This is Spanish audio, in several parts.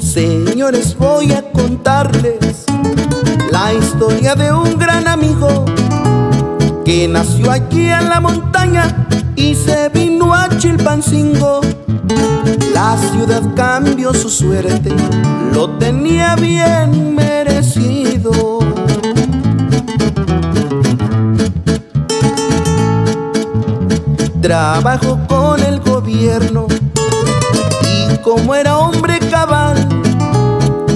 Señores, voy a contarles la historia de un gran amigo que nació aquí en la montaña y se vino a Chilpancingo, la ciudad su suerte, lo tenía bien merecido. Trabajó con el gobierno y como era hombre cabal,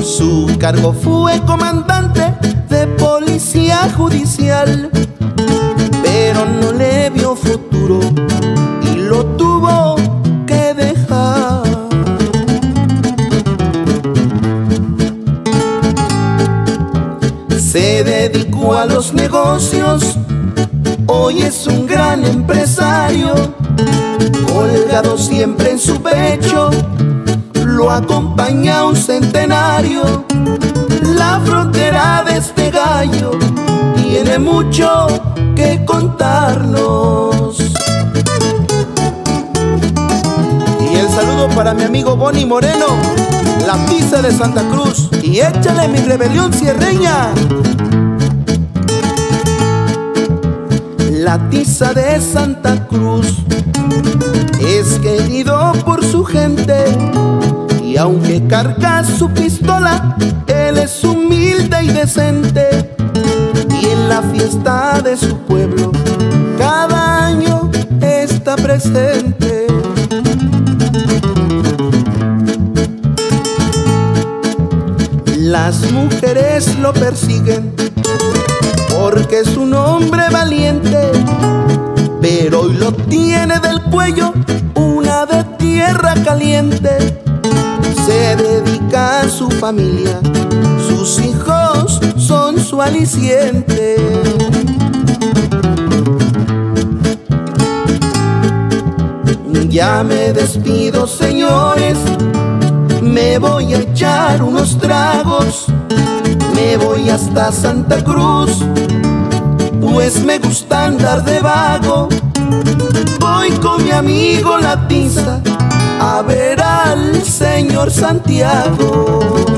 su cargo fue comandante de policía judicial, dedicó a los negocios, hoy es un gran empresario, colgado siempre en su pecho lo acompaña un centenario. La frontera de este gallo tiene mucho que contarnos. Y el saludo para mi amigo Bonnie Moreno, la pizza de Santa Cruz. Y échale mi rebelión cierreña. La tiza de Santa Cruz es querido por su gente y aunque carga su pistola, él es humilde y decente. Y en la fiesta de su pueblo, cada año está presente. Las mujeres lo persiguen porque es un hombre valiente, pero hoy lo tiene del cuello una de tierra caliente se dedica a su familia, sus hijos son su aliciente. Ya me despido, señores, me voy a echar unos tragos, voy hasta Santa Cruz, pues me gusta andar de vago. Voy con mi amigo la a ver al señor Santiago.